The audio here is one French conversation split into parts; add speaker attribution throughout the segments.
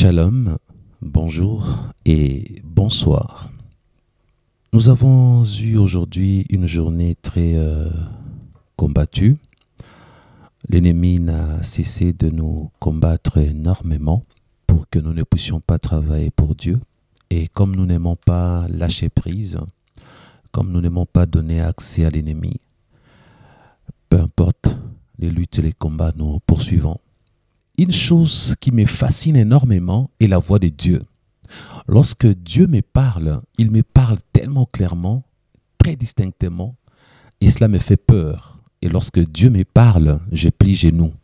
Speaker 1: Shalom, bonjour et bonsoir. Nous avons eu aujourd'hui une journée très euh, combattue. L'ennemi n'a cessé de nous combattre énormément pour que nous ne puissions pas travailler pour Dieu. Et comme nous n'aimons pas lâcher prise, comme nous n'aimons pas donner accès à l'ennemi, peu importe les luttes et les combats, nous poursuivons une chose qui me fascine énormément est la voix de Dieu. Lorsque Dieu me parle, il me parle tellement clairement, très distinctement, et cela me fait peur. Et lorsque Dieu me parle, je plie genoux.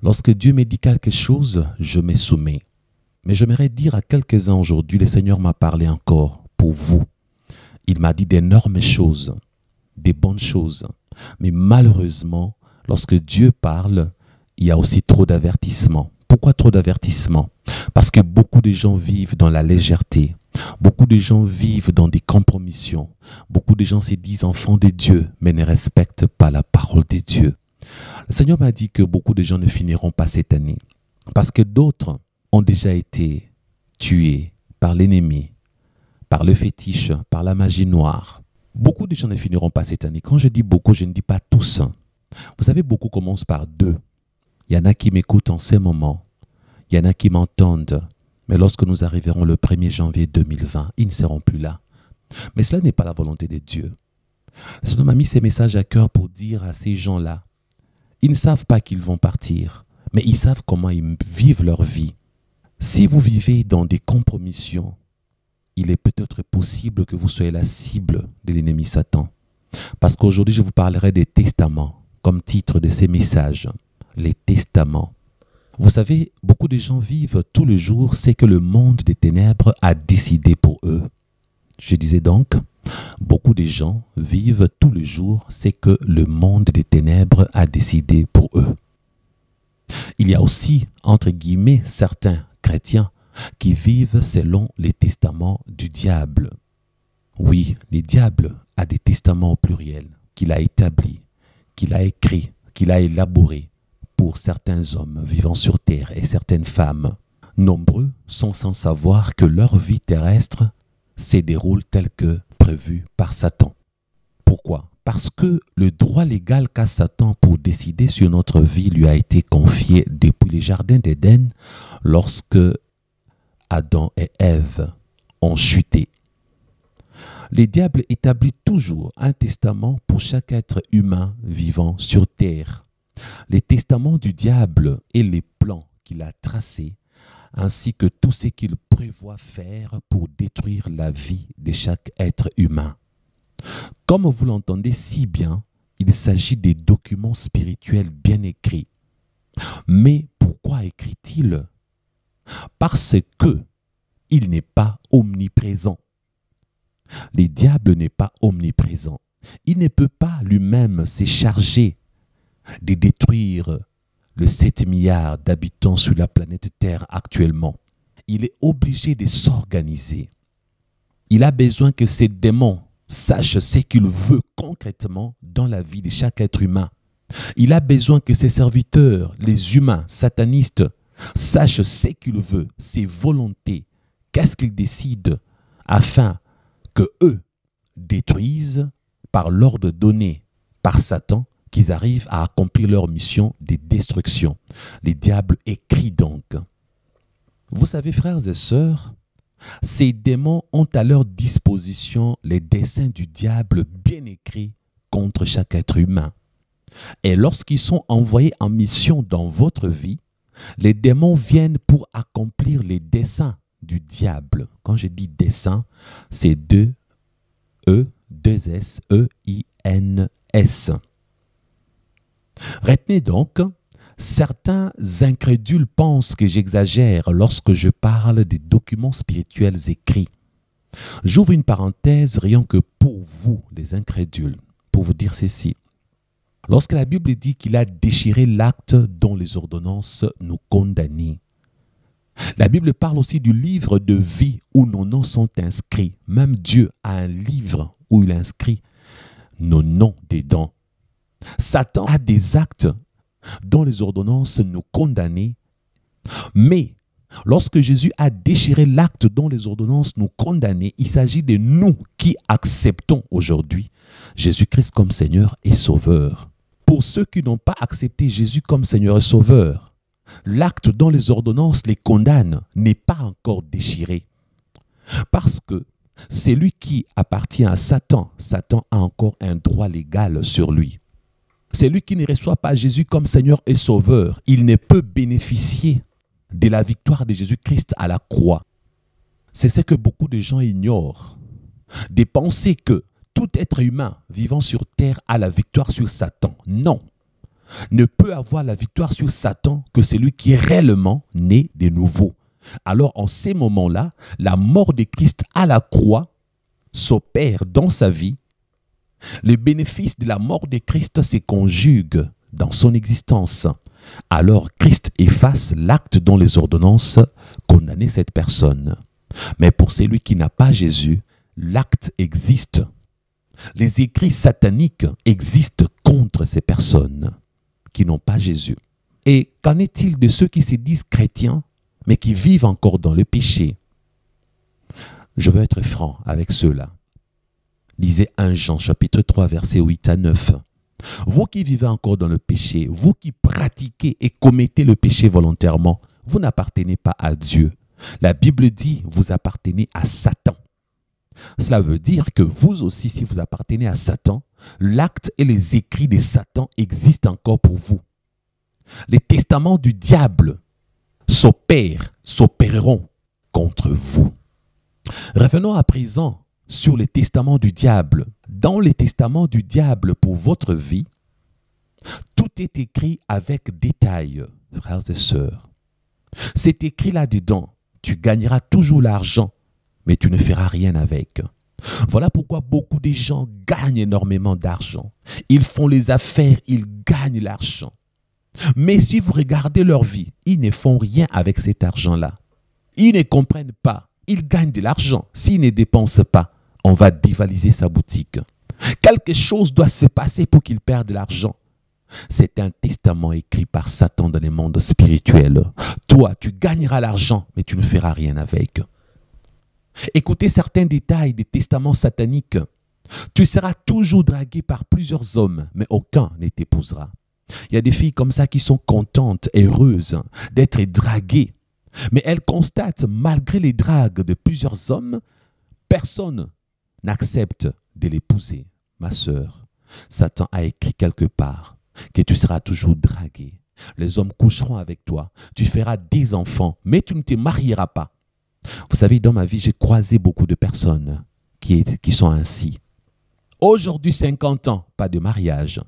Speaker 1: Lorsque Dieu me dit quelque chose, je me soumets. Mais j'aimerais dire à quelques-uns aujourd'hui, le Seigneur m'a parlé encore pour vous. Il m'a dit d'énormes choses, des bonnes choses. Mais malheureusement, lorsque Dieu parle, il y a aussi trop d'avertissements. Pourquoi trop d'avertissements Parce que beaucoup de gens vivent dans la légèreté. Beaucoup de gens vivent dans des compromissions. Beaucoup de gens se disent enfants de Dieu, mais ne respectent pas la parole de Dieu. Le Seigneur m'a dit que beaucoup de gens ne finiront pas cette année. Parce que d'autres ont déjà été tués par l'ennemi, par le fétiche, par la magie noire. Beaucoup de gens ne finiront pas cette année. Quand je dis beaucoup, je ne dis pas tous. Vous savez, beaucoup commencent par deux. Il y en a qui m'écoutent en ces moments. Il y en a qui m'entendent. Mais lorsque nous arriverons le 1er janvier 2020, ils ne seront plus là. Mais cela n'est pas la volonté de Dieu. Le Seigneur m'a mis ces messages à cœur pour dire à ces gens-là, ils ne savent pas qu'ils vont partir, mais ils savent comment ils vivent leur vie. Si vous vivez dans des compromissions, il est peut-être possible que vous soyez la cible de l'ennemi Satan. Parce qu'aujourd'hui, je vous parlerai des testaments comme titre de ces messages les testaments. Vous savez, beaucoup de gens vivent tout le jour ce que le monde des ténèbres a décidé pour eux. Je disais donc, beaucoup de gens vivent tout le jour ce que le monde des ténèbres a décidé pour eux. Il y a aussi, entre guillemets, certains chrétiens qui vivent selon les testaments du diable. Oui, le diable a des testaments au pluriel qu'il a établis, qu'il a écrits, qu'il a élaborés pour certains hommes vivant sur terre et certaines femmes. Nombreux sont sans savoir que leur vie terrestre se déroule telle que prévue par Satan. Pourquoi? Parce que le droit légal qu'a Satan pour décider sur notre vie lui a été confié depuis les jardins d'Éden lorsque Adam et Ève ont chuté. Les diables établit toujours un testament pour chaque être humain vivant sur terre les testaments du diable et les plans qu'il a tracés, ainsi que tout ce qu'il prévoit faire pour détruire la vie de chaque être humain. Comme vous l'entendez si bien, il s'agit des documents spirituels bien écrits. Mais pourquoi écrit-il? Parce que il n'est pas omniprésent. Le diable n'est pas omniprésent. Il ne peut pas lui-même se charger de détruire les 7 milliards d'habitants sur la planète Terre actuellement. Il est obligé de s'organiser. Il a besoin que ces démons sachent ce qu'il veut concrètement dans la vie de chaque être humain. Il a besoin que ses serviteurs, les humains satanistes, sachent ce qu'il veut, ses volontés, qu'est-ce qu'il décide, afin que eux détruisent par l'ordre donné par Satan arrivent à accomplir leur mission de destruction. Les diables écrits donc. Vous savez, frères et sœurs, ces démons ont à leur disposition les dessins du diable bien écrits contre chaque être humain. Et lorsqu'ils sont envoyés en mission dans votre vie, les démons viennent pour accomplir les dessins du diable. Quand je dis dessin, c'est 2 E, 2 S, E, I, N, S. Retenez donc, certains incrédules pensent que j'exagère lorsque je parle des documents spirituels écrits. J'ouvre une parenthèse rien que pour vous, les incrédules, pour vous dire ceci. Lorsque la Bible dit qu'il a déchiré l'acte dont les ordonnances nous condamnaient, la Bible parle aussi du livre de vie où nos noms sont inscrits. Même Dieu a un livre où il inscrit nos noms dedans. Satan a des actes dont les ordonnances nous condamnent, mais Lorsque Jésus a déchiré l'acte dont les ordonnances nous condamnaient, il s'agit de nous qui acceptons aujourd'hui Jésus-Christ comme Seigneur et Sauveur. Pour ceux qui n'ont pas accepté Jésus comme Seigneur et Sauveur, l'acte dont les ordonnances les condamnent n'est pas encore déchiré. Parce que c'est lui qui appartient à Satan. Satan a encore un droit légal sur lui. C'est lui qui ne reçoit pas Jésus comme Seigneur et Sauveur. Il ne peut bénéficier de la victoire de Jésus-Christ à la croix. C'est ce que beaucoup de gens ignorent. De penser que tout être humain vivant sur terre a la victoire sur Satan. Non. Ne peut avoir la victoire sur Satan que celui qui réellement né de nouveau. Alors en ces moments-là, la mort de Christ à la croix s'opère dans sa vie. Le bénéfice de la mort de Christ se conjugue dans son existence. Alors Christ efface l'acte dont les ordonnances condamnaient cette personne. Mais pour celui qui n'a pas Jésus, l'acte existe. Les écrits sataniques existent contre ces personnes qui n'ont pas Jésus. Et qu'en est-il de ceux qui se disent chrétiens, mais qui vivent encore dans le péché? Je veux être franc avec ceux-là. Lisez 1 Jean chapitre 3 versets 8 à 9. Vous qui vivez encore dans le péché, vous qui pratiquez et commettez le péché volontairement, vous n'appartenez pas à Dieu. La Bible dit, vous appartenez à Satan. Cela veut dire que vous aussi, si vous appartenez à Satan, l'acte et les écrits de Satan existent encore pour vous. Les testaments du diable s'opèrent, s'opéreront contre vous. Revenons à présent sur les testaments du diable. Dans les testaments du diable pour votre vie, tout est écrit avec détail, frères et sœurs. C'est écrit là-dedans. Tu gagneras toujours l'argent, mais tu ne feras rien avec. Voilà pourquoi beaucoup de gens gagnent énormément d'argent. Ils font les affaires, ils gagnent l'argent. Mais si vous regardez leur vie, ils ne font rien avec cet argent-là. Ils ne comprennent pas. Ils gagnent de l'argent. S'ils ne dépensent pas, on va dévaliser sa boutique. Quelque chose doit se passer pour qu'ils perdent de l'argent. C'est un testament écrit par Satan dans les mondes spirituels. Toi, tu gagneras l'argent, mais tu ne feras rien avec. Écoutez certains détails des testaments sataniques. Tu seras toujours dragué par plusieurs hommes, mais aucun ne t'épousera. Il y a des filles comme ça qui sont contentes, heureuses d'être draguées. Mais elles constatent, malgré les dragues de plusieurs hommes, personne n'accepte de l'épouser. Ma sœur, Satan a écrit quelque part que tu seras toujours dragué. Les hommes coucheront avec toi. Tu feras des enfants, mais tu ne te marieras pas. Vous savez, dans ma vie, j'ai croisé beaucoup de personnes qui, qui sont ainsi. Aujourd'hui, 50 ans, pas de mariage.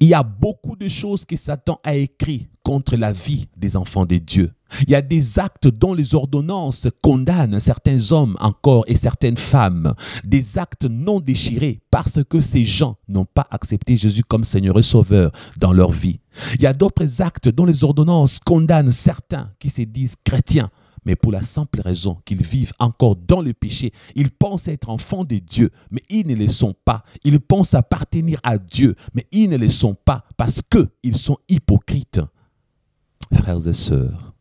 Speaker 1: Il y a beaucoup de choses que Satan a écrites contre la vie des enfants de Dieu. Il y a des actes dont les ordonnances condamnent certains hommes encore et certaines femmes. Des actes non déchirés parce que ces gens n'ont pas accepté Jésus comme Seigneur et Sauveur dans leur vie. Il y a d'autres actes dont les ordonnances condamnent certains qui se disent chrétiens mais pour la simple raison qu'ils vivent encore dans le péché. Ils pensent être enfants de Dieu, mais ils ne le sont pas. Ils pensent appartenir à Dieu, mais ils ne le sont pas parce qu'ils sont hypocrites. Frères et sœurs,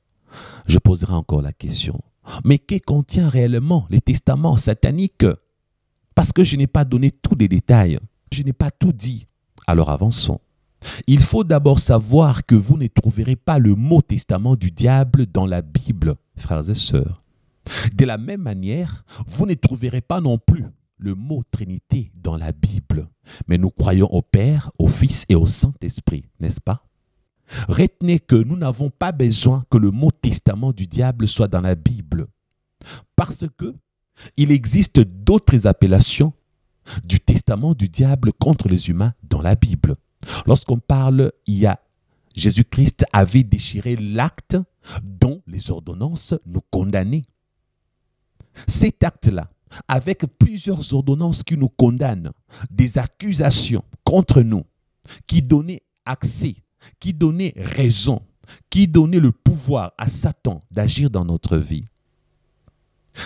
Speaker 1: je poserai encore la question. Mais que contient réellement les testaments sataniques? Parce que je n'ai pas donné tous les détails. Je n'ai pas tout dit. Alors avançons. Il faut d'abord savoir que vous ne trouverez pas le mot testament du diable dans la Bible, frères et sœurs. De la même manière, vous ne trouverez pas non plus le mot Trinité dans la Bible. Mais nous croyons au Père, au Fils et au Saint-Esprit, n'est-ce pas? Retenez que nous n'avons pas besoin que le mot testament du diable soit dans la Bible. Parce que il existe d'autres appellations du testament du diable contre les humains dans la Bible. Lorsqu'on parle, il y a Jésus-Christ avait déchiré l'acte dont les ordonnances nous condamnaient. Cet acte-là, avec plusieurs ordonnances qui nous condamnent, des accusations contre nous, qui donnaient accès, qui donnaient raison, qui donnaient le pouvoir à Satan d'agir dans notre vie.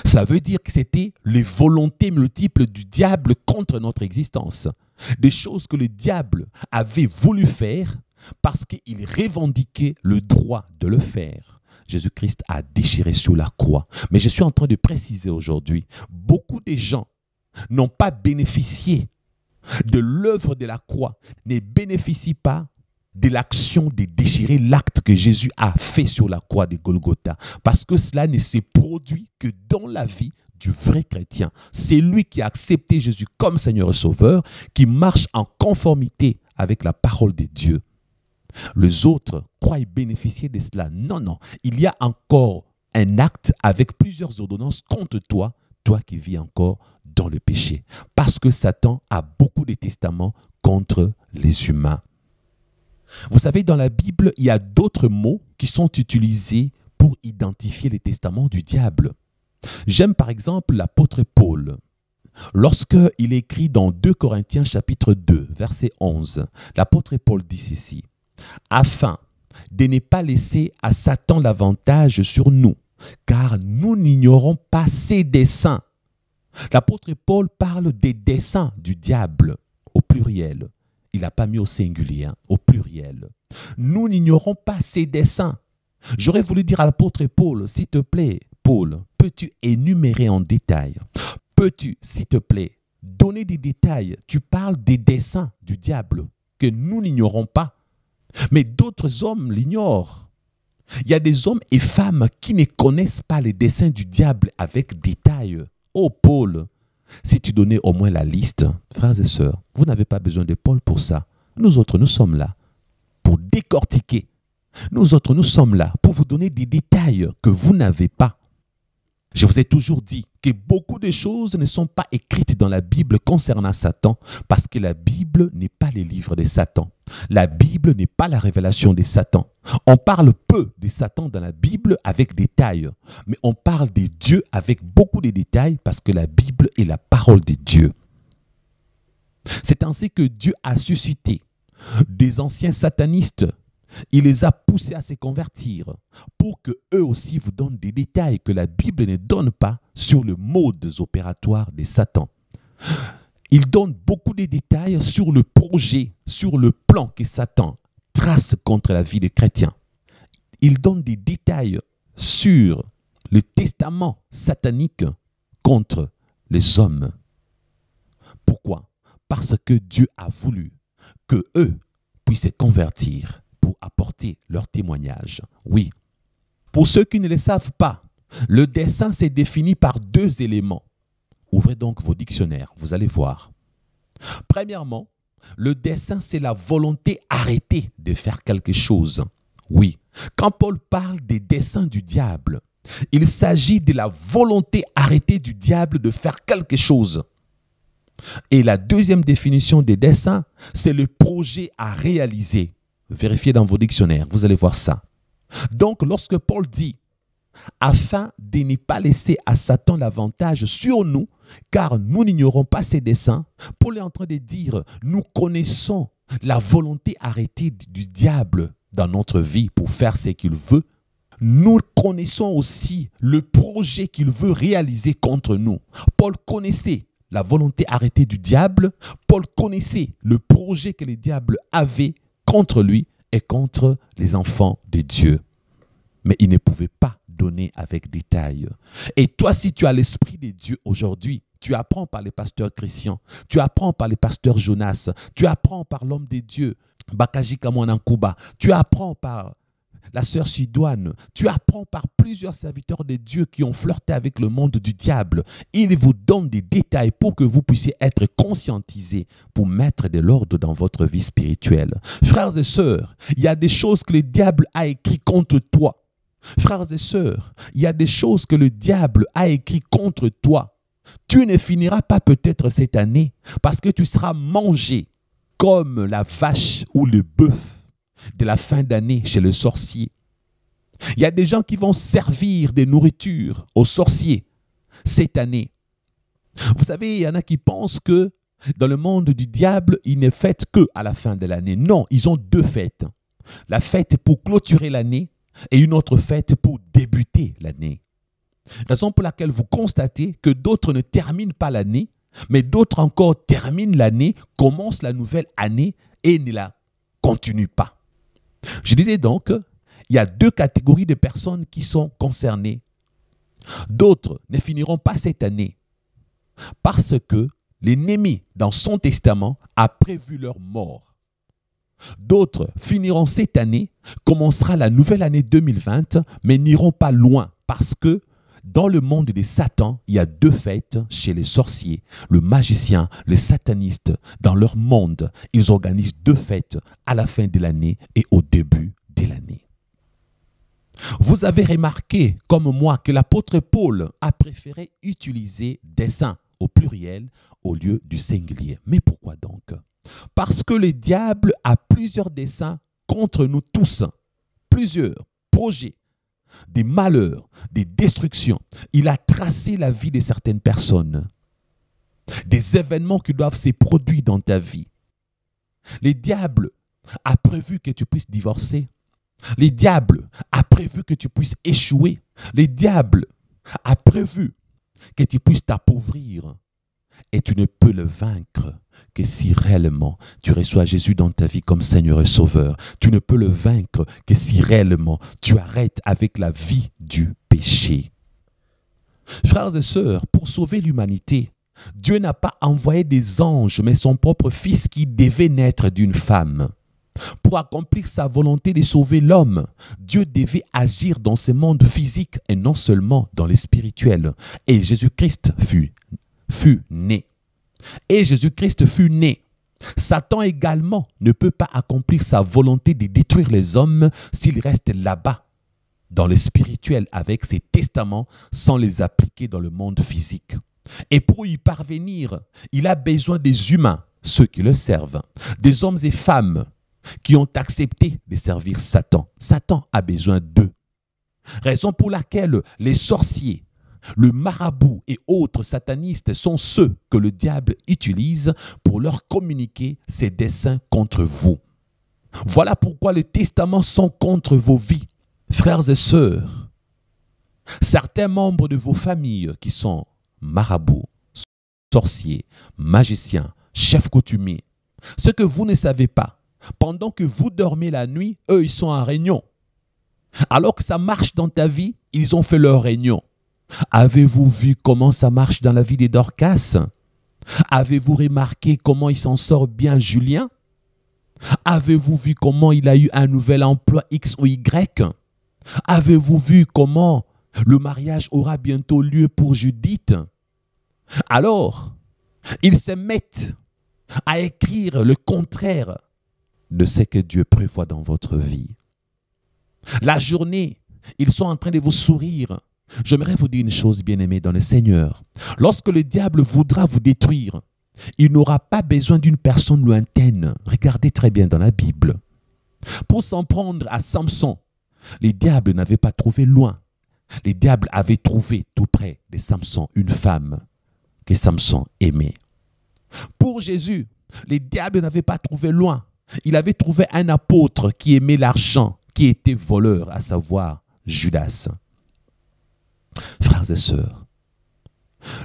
Speaker 1: Ça veut dire que c'était les volontés multiples du diable contre notre existence. Des choses que le diable avait voulu faire parce qu'il revendiquait le droit de le faire. Jésus-Christ a déchiré sur la croix. Mais je suis en train de préciser aujourd'hui, beaucoup de gens n'ont pas bénéficié de l'œuvre de la croix, ne bénéficient pas de l'action de déchirer l'acte que Jésus a fait sur la croix de Golgotha. Parce que cela ne s'est produit que dans la vie du vrai chrétien. C'est lui qui a accepté Jésus comme Seigneur et Sauveur, qui marche en conformité avec la parole de Dieu. Les autres croient bénéficier de cela. Non, non. Il y a encore un acte avec plusieurs ordonnances contre toi, toi qui vis encore dans le péché. Parce que Satan a beaucoup de testaments contre les humains. Vous savez, dans la Bible, il y a d'autres mots qui sont utilisés pour identifier les testaments du diable. J'aime par exemple l'apôtre Paul. Lorsqu'il écrit dans 2 Corinthiens chapitre 2, verset 11, l'apôtre Paul dit ceci, afin de ne pas laisser à Satan l'avantage sur nous, car nous n'ignorons pas ses desseins. L'apôtre Paul parle des desseins du diable au pluriel. Il n'a pas mis au singulier, hein, au pluriel. Nous n'ignorons pas ses desseins. J'aurais voulu dire à l'apôtre Paul, s'il te plaît, Paul, peux-tu énumérer en détail? Peux-tu, s'il te plaît, donner des détails? Tu parles des desseins du diable que nous n'ignorons pas. Mais d'autres hommes l'ignorent. Il y a des hommes et femmes qui ne connaissent pas les desseins du diable avec détail. Oh Paul, si tu donnais au moins la liste, frères et sœurs, vous n'avez pas besoin de Paul pour ça. Nous autres, nous sommes là pour décortiquer. Nous autres, nous sommes là pour vous donner des détails que vous n'avez pas. Je vous ai toujours dit que beaucoup de choses ne sont pas écrites dans la Bible concernant Satan parce que la Bible n'est pas les livres de Satan. La Bible n'est pas la révélation de Satan. On parle peu de Satan dans la Bible avec détails, mais on parle de Dieu avec beaucoup de détails parce que la Bible est la parole de Dieu. C'est ainsi que Dieu a suscité des anciens satanistes il les a poussés à se convertir pour que eux aussi vous donnent des détails que la Bible ne donne pas sur le mode opératoire de Satan. Il donne beaucoup de détails sur le projet, sur le plan que Satan trace contre la vie des chrétiens. Il donne des détails sur le testament satanique contre les hommes. Pourquoi? Parce que Dieu a voulu que eux puissent se convertir apporter leur témoignage. Oui. Pour ceux qui ne le savent pas, le dessin s'est défini par deux éléments. Ouvrez donc vos dictionnaires, vous allez voir. Premièrement, le dessin, c'est la volonté arrêtée de faire quelque chose. Oui, quand Paul parle des dessins du diable, il s'agit de la volonté arrêtée du diable de faire quelque chose. Et la deuxième définition des dessins, c'est le projet à réaliser. Vérifiez dans vos dictionnaires, vous allez voir ça. Donc, lorsque Paul dit, afin de ne pas laisser à Satan l'avantage sur nous, car nous n'ignorons pas ses desseins, Paul est en train de dire, nous connaissons la volonté arrêtée du diable dans notre vie pour faire ce qu'il veut. Nous connaissons aussi le projet qu'il veut réaliser contre nous. Paul connaissait la volonté arrêtée du diable. Paul connaissait le projet que le diable avait contre lui et contre les enfants de Dieu. Mais il ne pouvait pas donner avec détail. Et toi, si tu as l'Esprit de Dieu aujourd'hui, tu apprends par les pasteurs chrétiens, tu apprends par les pasteurs Jonas, tu apprends par l'homme de Dieu, Bakaji Kuba, tu apprends par la sœur Sidoine, tu apprends par plusieurs serviteurs de Dieu qui ont flirté avec le monde du diable. Il vous donne des détails pour que vous puissiez être conscientisés pour mettre de l'ordre dans votre vie spirituelle. Frères et sœurs, il y a des choses que le diable a écrites contre toi. Frères et sœurs, il y a des choses que le diable a écrites contre toi. Tu ne finiras pas peut-être cette année parce que tu seras mangé comme la vache ou le bœuf de la fin d'année chez le sorcier. Il y a des gens qui vont servir des nourritures aux sorciers cette année. Vous savez, il y en a qui pensent que dans le monde du diable, il n'est fait que à la fin de l'année. Non, ils ont deux fêtes. La fête pour clôturer l'année et une autre fête pour débuter l'année. Raison pour laquelle vous constatez que d'autres ne terminent pas l'année, mais d'autres encore terminent l'année, commencent la nouvelle année et ne la continuent pas. Je disais donc, il y a deux catégories de personnes qui sont concernées. D'autres ne finiront pas cette année parce que l'ennemi, dans son testament, a prévu leur mort. D'autres finiront cette année, commencera la nouvelle année 2020, mais n'iront pas loin parce que dans le monde des satans, il y a deux fêtes chez les sorciers, le magicien, les satanistes. Dans leur monde, ils organisent deux fêtes à la fin de l'année et au début de l'année. Vous avez remarqué, comme moi, que l'apôtre Paul a préféré utiliser des au pluriel au lieu du singulier. Mais pourquoi donc? Parce que le diable a plusieurs desseins contre nous tous, plusieurs projets, des malheurs, des destructions. Il a tracé la vie de certaines personnes, des événements qui doivent se produire dans ta vie. Le diable a prévu que tu puisses divorcer. Le diable a prévu que tu puisses échouer. Le diable a prévu que tu puisses t'appauvrir. Et tu ne peux le vaincre que si réellement tu reçois Jésus dans ta vie comme Seigneur et Sauveur. Tu ne peux le vaincre que si réellement tu arrêtes avec la vie du péché. Frères et sœurs, pour sauver l'humanité, Dieu n'a pas envoyé des anges, mais son propre Fils qui devait naître d'une femme. Pour accomplir sa volonté de sauver l'homme, Dieu devait agir dans ce monde physique et non seulement dans le spirituel. Et Jésus-Christ fut, fut né. Et Jésus-Christ fut né. Satan également ne peut pas accomplir sa volonté de détruire les hommes s'il reste là-bas, dans le spirituel, avec ses testaments, sans les appliquer dans le monde physique. Et pour y parvenir, il a besoin des humains, ceux qui le servent, des hommes et femmes qui ont accepté de servir Satan. Satan a besoin d'eux. Raison pour laquelle les sorciers, le marabout et autres satanistes sont ceux que le diable utilise pour leur communiquer ses desseins contre vous. Voilà pourquoi les testaments sont contre vos vies, frères et sœurs. Certains membres de vos familles qui sont marabouts, sorciers, magiciens, chefs coutumiers, ce que vous ne savez pas, pendant que vous dormez la nuit, eux, ils sont en réunion. Alors que ça marche dans ta vie, ils ont fait leur réunion. Avez-vous vu comment ça marche dans la vie des Dorcas? Avez-vous remarqué comment il s'en sort bien Julien? Avez-vous vu comment il a eu un nouvel emploi X ou Y? Avez-vous vu comment le mariage aura bientôt lieu pour Judith? Alors, ils se mettent à écrire le contraire de ce que Dieu prévoit dans votre vie. La journée, ils sont en train de vous sourire. J'aimerais vous dire une chose, bien-aimée, dans le Seigneur. Lorsque le diable voudra vous détruire, il n'aura pas besoin d'une personne lointaine. Regardez très bien dans la Bible. Pour s'en prendre à Samson, les diables n'avaient pas trouvé loin. Les diables avaient trouvé tout près de Samson une femme que Samson aimait. Pour Jésus, les diables n'avaient pas trouvé loin. Il avait trouvé un apôtre qui aimait l'argent, qui était voleur, à savoir Judas. Frères et sœurs,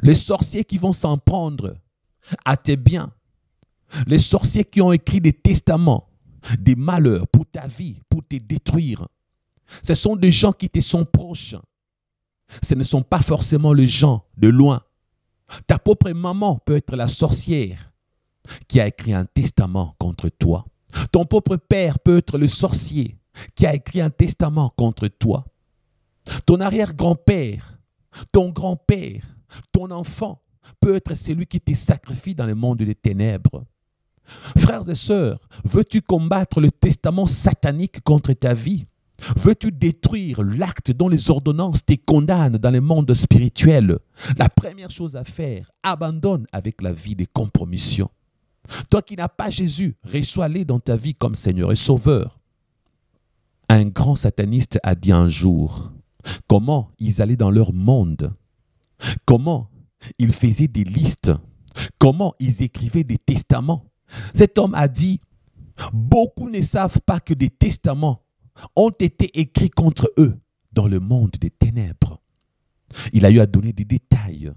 Speaker 1: les sorciers qui vont s'en prendre à tes biens, les sorciers qui ont écrit des testaments, des malheurs pour ta vie, pour te détruire, ce sont des gens qui te sont proches. Ce ne sont pas forcément les gens de loin. Ta propre maman peut être la sorcière qui a écrit un testament contre toi. Ton propre père peut être le sorcier qui a écrit un testament contre toi. Ton arrière-grand-père, ton grand-père, ton enfant peut être celui qui te sacrifie dans le monde des ténèbres. Frères et sœurs, veux-tu combattre le testament satanique contre ta vie? Veux-tu détruire l'acte dont les ordonnances te condamnent dans le monde spirituel? La première chose à faire, abandonne avec la vie des compromissions. Toi qui n'as pas Jésus, reçois-le dans ta vie comme Seigneur et Sauveur. Un grand sataniste a dit un jour comment ils allaient dans leur monde, comment ils faisaient des listes, comment ils écrivaient des testaments? Cet homme a dit, beaucoup ne savent pas que des testaments ont été écrits contre eux dans le monde des ténèbres. Il a eu à donner des détails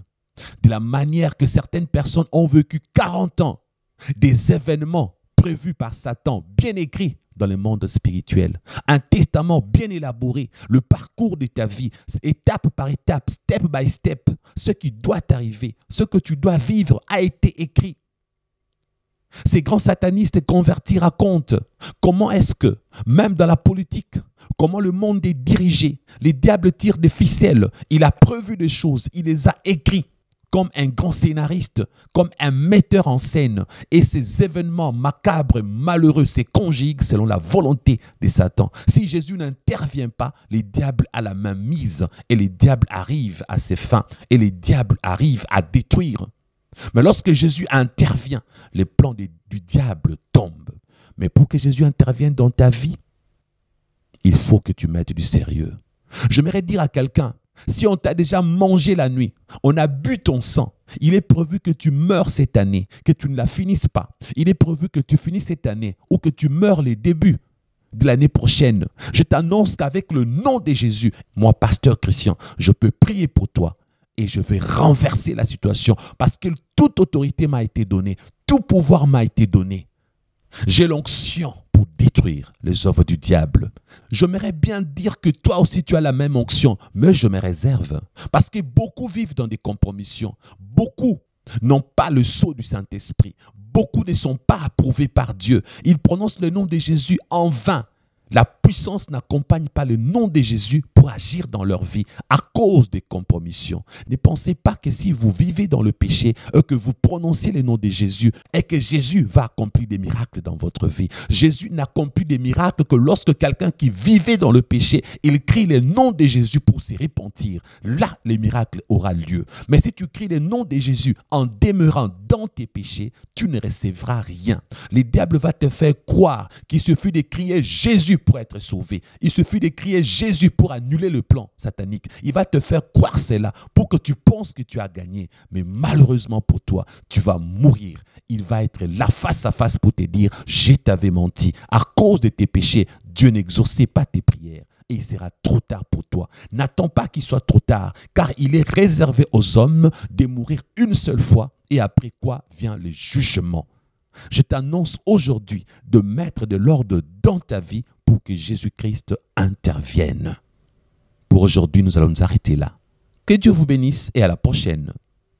Speaker 1: de la manière que certaines personnes ont vécu 40 ans des événements prévu par Satan, bien écrit dans le monde spirituel. Un testament bien élaboré, le parcours de ta vie, étape par étape, step by step, ce qui doit t'arriver, ce que tu dois vivre a été écrit. Ces grands satanistes convertis racontent comment est-ce que, même dans la politique, comment le monde est dirigé, les diables tirent des ficelles, il a prévu des choses, il les a écrits comme un grand scénariste, comme un metteur en scène. Et ces événements macabres malheureux se conjuguent selon la volonté de Satan. Si Jésus n'intervient pas, les diables à la main mise et les diables arrivent à ses fins et les diables arrivent à détruire. Mais lorsque Jésus intervient, les plans du diable tombent. Mais pour que Jésus intervienne dans ta vie, il faut que tu mettes du sérieux. J'aimerais dire à quelqu'un, si on t'a déjà mangé la nuit, on a bu ton sang, il est prévu que tu meurs cette année, que tu ne la finisses pas. Il est prévu que tu finisses cette année ou que tu meurs les débuts de l'année prochaine. Je t'annonce qu'avec le nom de Jésus, moi, pasteur Christian, je peux prier pour toi et je vais renverser la situation parce que toute autorité m'a été donnée, tout pouvoir m'a été donné. J'ai l'onction les œuvres du diable. J'aimerais bien dire que toi aussi tu as la même onction, mais je me réserve. Parce que beaucoup vivent dans des compromissions. Beaucoup n'ont pas le sceau du Saint-Esprit. Beaucoup ne sont pas approuvés par Dieu. Ils prononcent le nom de Jésus en vain. La puissance n'accompagne pas le nom de Jésus pour agir dans leur vie à cause des compromissions. Ne pensez pas que si vous vivez dans le péché et que vous prononcez le nom de Jésus et que Jésus va accomplir des miracles dans votre vie. Jésus n'accomplit des miracles que lorsque quelqu'un qui vivait dans le péché, il crie le nom de Jésus pour se repentir. Là, le miracle aura lieu. Mais si tu cries le nom de Jésus en demeurant dans tes péchés, tu ne recevras rien. Le diable va te faire croire qu'il suffit de crier Jésus pour être sauvé. Il suffit de crier Jésus pour annuler le plan satanique. Il va te faire croire cela pour que tu penses que tu as gagné. Mais malheureusement pour toi, tu vas mourir. Il va être là face à face pour te dire, je t'avais menti. À cause de tes péchés, Dieu n'exauçait pas tes prières et il sera trop tard pour toi. N'attends pas qu'il soit trop tard, car il est réservé aux hommes de mourir une seule fois, et après quoi vient le jugement. Je t'annonce aujourd'hui de mettre de l'ordre dans ta vie que Jésus-Christ intervienne. Pour aujourd'hui, nous allons nous arrêter là. Que Dieu vous bénisse et à la prochaine.